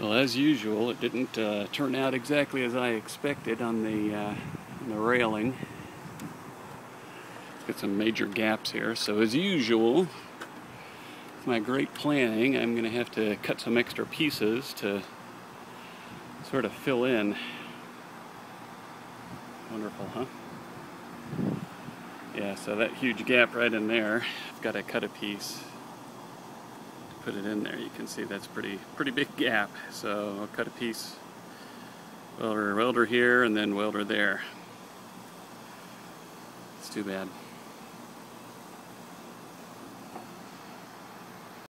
Well, as usual, it didn't uh, turn out exactly as I expected on the, uh, on the railing. Got some major gaps here. So as usual, with my great planning, I'm going to have to cut some extra pieces to sort of fill in. Wonderful, huh? Yeah, so that huge gap right in there, I've got to cut a piece put it in there. You can see that's pretty pretty big gap. So I'll cut a piece, welder, welder here, and then welder there. It's too bad.